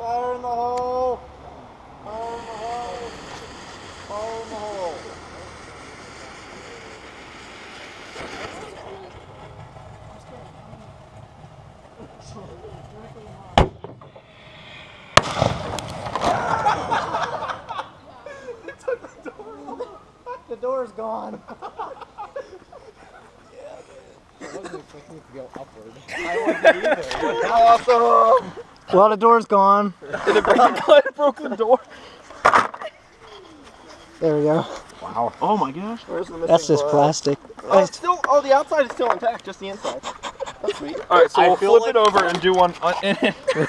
Fire in the hole. Fire in the hole. Fire in the hole. The door's gone. awesome. Well, the door's gone. Did it break the gun? Broke the door. There we go. Wow. Oh my gosh. Where's the missing That's just glass? plastic. Oh, it's still. Oh, the outside is still intact, just the inside. That's sweet. All right, so I we'll feel flip it over and do one. Uh,